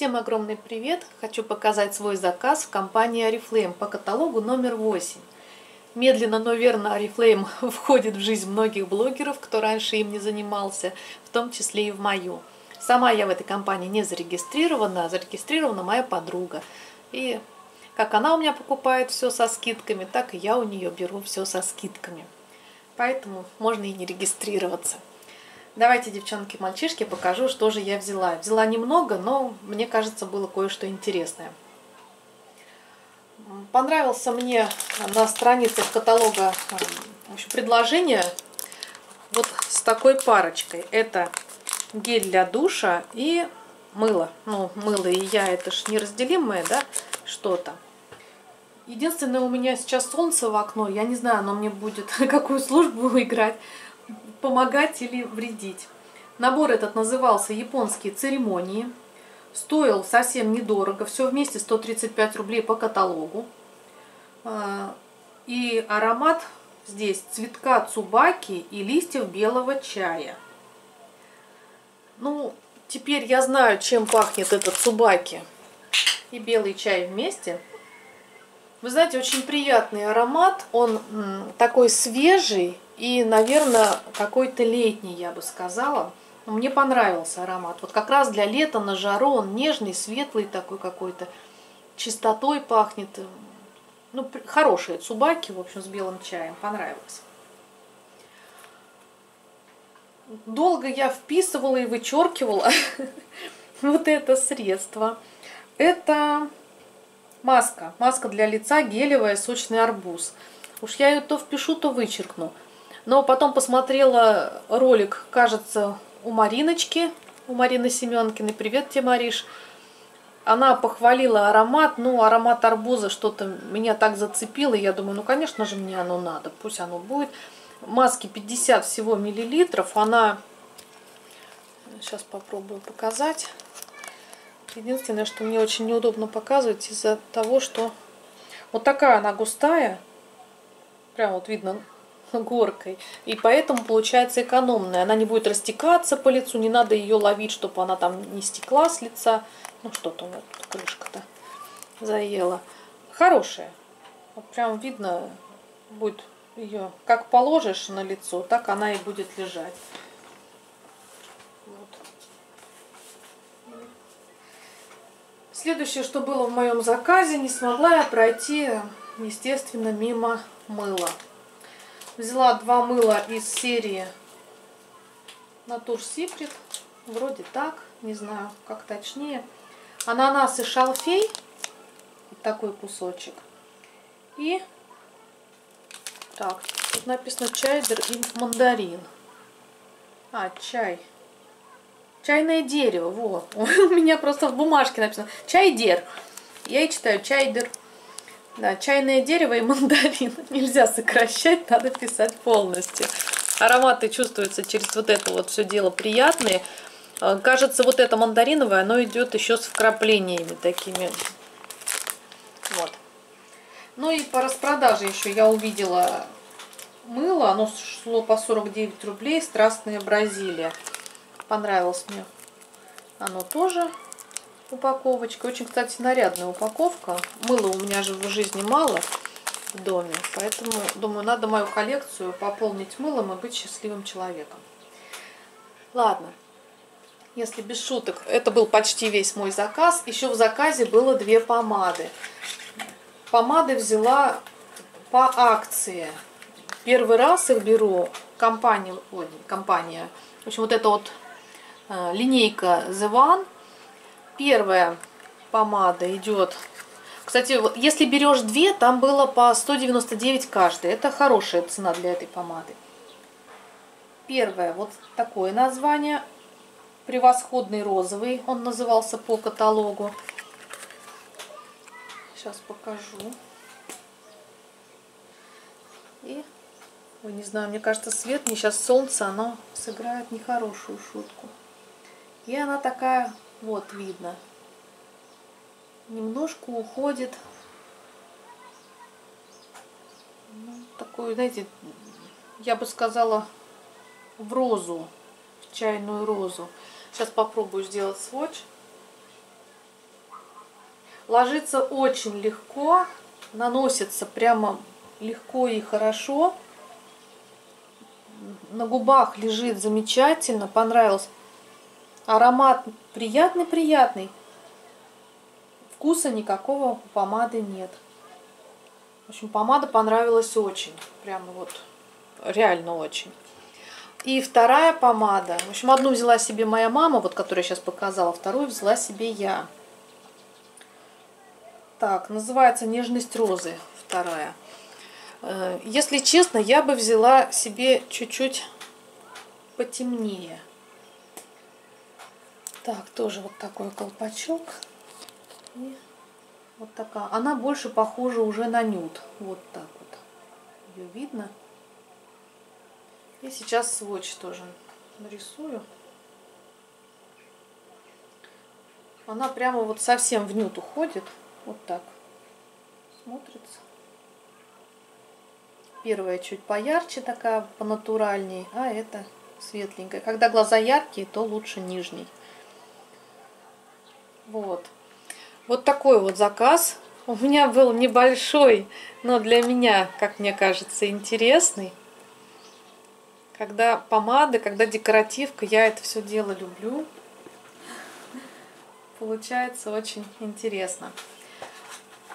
Всем огромный привет! Хочу показать свой заказ в компании Oriflame по каталогу номер 8. Медленно, но верно Oriflame входит в жизнь многих блогеров, кто раньше им не занимался, в том числе и в мою. Сама я в этой компании не зарегистрирована, а зарегистрирована моя подруга. И как она у меня покупает все со скидками, так и я у нее беру все со скидками. Поэтому можно и не регистрироваться. Давайте, девчонки мальчишки, покажу, что же я взяла. Взяла немного, но мне кажется, было кое-что интересное. Понравился мне на странице каталога общем, предложение вот с такой парочкой. Это гель для душа и мыло. Ну, мыло и я, это ж неразделимое, да, что-то. Единственное, у меня сейчас солнце в окно. Я не знаю, оно мне будет какую службу играть помогать или вредить. Набор этот назывался «Японские церемонии». Стоил совсем недорого, все вместе 135 рублей по каталогу. А, и аромат здесь цветка цубаки и листьев белого чая. Ну, теперь я знаю, чем пахнет этот цубаки и белый чай вместе. Вы знаете, очень приятный аромат. Он такой свежий, и, наверное, какой-то летний, я бы сказала. Мне понравился аромат. Вот как раз для лета на жару он нежный, светлый такой какой-то. Чистотой пахнет. Ну, хорошие цубаки, в общем, с белым чаем. Понравилось. Долго я вписывала и вычеркивала вот это средство. Это маска. Маска для лица гелевая, сочный арбуз. Уж я ее то впишу, то вычеркну. Но потом посмотрела ролик, кажется, у Мариночки, у Марины Семенкиной. Привет тебе, Мариш. Она похвалила аромат, ну, аромат арбуза что-то меня так зацепило. Я думаю, ну, конечно же, мне оно надо, пусть оно будет. Маски 50 всего миллилитров. Она, сейчас попробую показать. Единственное, что мне очень неудобно показывать из-за того, что вот такая она густая. Прям вот видно горкой. И поэтому получается экономная. Она не будет растекаться по лицу, не надо ее ловить, чтобы она там не стекла с лица. Ну что-то у меня крышка-то заела. Хорошая. Вот прям видно будет ее, как положишь на лицо, так она и будет лежать. Следующее, что было в моем заказе, не смогла я пройти, естественно, мимо мыла. Взяла два мыла из серии Natur Secret. Вроде так, не знаю, как точнее. Ананас и шалфей. Вот такой кусочек. И так, тут написано чайдер и мандарин. А, чай. Чайное дерево, вот. У меня просто в бумажке написано чайдер. Я и читаю чайдер. Да, чайное дерево и мандарин. Нельзя сокращать, надо писать полностью. Ароматы чувствуются через вот это вот все дело приятные. А, кажется, вот это мандариновое, оно идет еще с вкраплениями такими. Вот. Ну и по распродаже еще я увидела мыло. Оно шло по 49 рублей. Страстная Бразилия. Понравилось мне оно тоже упаковочка. Очень, кстати, нарядная упаковка. Мыла у меня же в жизни мало в доме. Поэтому, думаю, надо мою коллекцию пополнить мылом и быть счастливым человеком. Ладно. Если без шуток, это был почти весь мой заказ. Еще в заказе было две помады. Помады взяла по акции. Первый раз их беру. Компания, ой, компания. В общем, вот эта вот э, линейка The One первая помада идет. Кстати, если берешь две, там было по 199 каждая. Это хорошая цена для этой помады. Первое, вот такое название. Превосходный розовый, он назывался по каталогу. Сейчас покажу. И, ой, не знаю, мне кажется, свет, мне сейчас солнце, оно сыграет нехорошую шутку. И она такая вот видно. Немножко уходит. Ну, такую, знаете, я бы сказала, в розу, в чайную розу. Сейчас попробую сделать сводч. Ложится очень легко, наносится прямо легко и хорошо. На губах лежит замечательно, понравилось. Аромат приятный-приятный. Вкуса никакого помады нет. В общем, помада понравилась очень. Прямо вот, реально очень. И вторая помада. В общем, одну взяла себе моя мама, вот которую я сейчас показала, вторую взяла себе я. Так, называется «Нежность розы» вторая. Э, если честно, я бы взяла себе чуть-чуть потемнее. Так, тоже вот такой колпачок. И вот такая. Она больше похожа уже на нюд. Вот так вот. Ее видно. И сейчас сводч тоже нарисую. Она прямо вот совсем в нюд уходит. Вот так смотрится. Первая чуть поярче такая, понатуральней, а это светленькая. Когда глаза яркие, то лучше нижний. Вот. Вот такой вот заказ. У меня был небольшой, но для меня, как мне кажется, интересный. Когда помада, когда декоративка, я это все дело люблю. Получается очень интересно.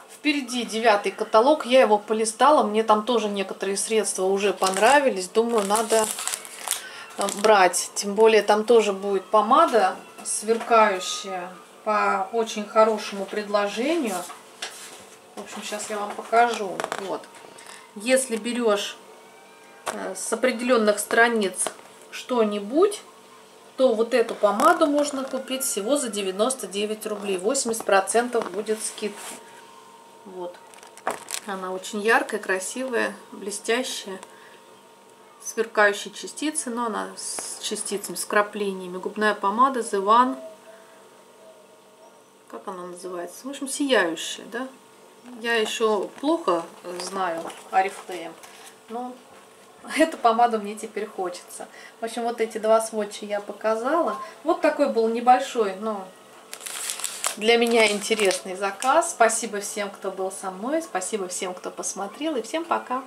Впереди девятый каталог, я его полистала, мне там тоже некоторые средства уже понравились. Думаю, надо э, брать. Тем более там тоже будет помада сверкающая по очень хорошему предложению. В общем, сейчас я вам покажу. Вот. Если берешь э, с определенных страниц что-нибудь, то вот эту помаду можно купить всего за 99 рублей. 80% будет скидки. Вот. Она очень яркая, красивая, блестящая. Сверкающие частицы, но она с частицами, с краплениями. Губная помада The One она называется? В общем, сияющая, да? Я еще плохо знаю Арифлейм, но эту помаду мне теперь хочется. В общем, вот эти два сводча я показала. Вот такой был небольшой, но для меня интересный заказ. Спасибо всем, кто был со мной. Спасибо всем, кто посмотрел. И всем пока!